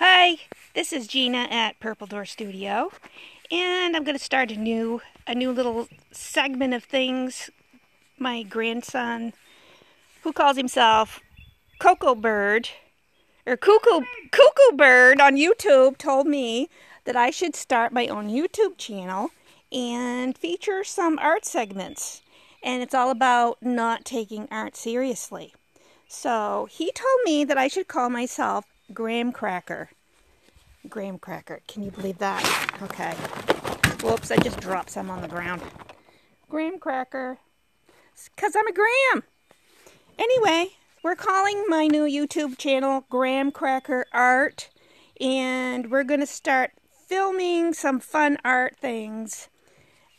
Hi, this is Gina at Purple Door Studio, and I'm going to start a new a new little segment of things. My grandson, who calls himself Cocoa Bird or Cuckoo Cuckoo Bird on YouTube, told me that I should start my own YouTube channel and feature some art segments. And it's all about not taking art seriously. So he told me that I should call myself graham cracker. Graham cracker. Can you believe that? Okay. Whoops, I just dropped some on the ground. Graham cracker. Because I'm a Gram. Anyway, we're calling my new YouTube channel Gram Cracker Art. And we're going to start filming some fun art things.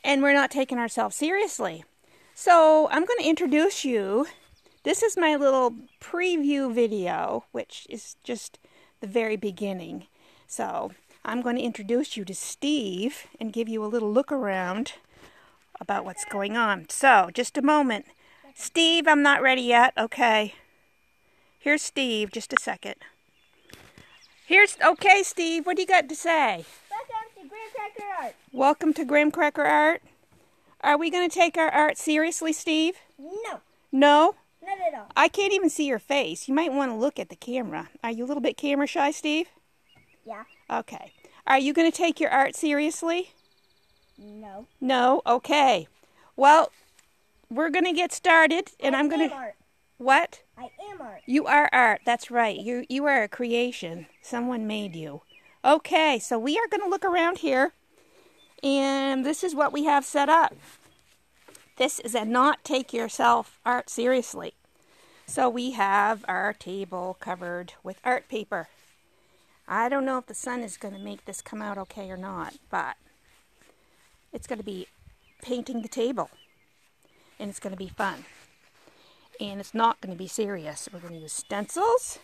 And we're not taking ourselves seriously. So I'm going to introduce you this is my little preview video, which is just the very beginning. So I'm going to introduce you to Steve and give you a little look around about what's going on. So, just a moment. Steve, I'm not ready yet. Okay. Here's Steve. Just a second. Here's, okay, Steve, what do you got to say? Welcome to Gram Cracker Art. Welcome to Gram Cracker Art. Are we going to take our art seriously, Steve? No. No? Not at all. I can't even see your face. You might want to look at the camera. Are you a little bit camera shy, Steve? Yeah. Okay. Are you going to take your art seriously? No. No? Okay. Well, we're going to get started and I I'm going am to art. What? I am art. You are art. That's right. You you are a creation. Someone made you. Okay, so we are going to look around here and this is what we have set up. This is a not take yourself art seriously. So we have our table covered with art paper. I don't know if the sun is going to make this come out okay or not, but it's going to be painting the table. And it's going to be fun. And it's not going to be serious. We're going to use stencils.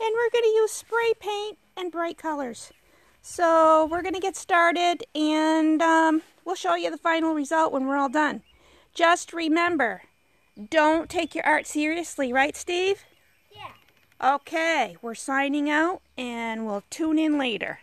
And we're going to use spray paint and bright colors. So we're going to get started and um, we'll show you the final result when we're all done. Just remember, don't take your art seriously, right, Steve? Yeah. Okay, we're signing out and we'll tune in later.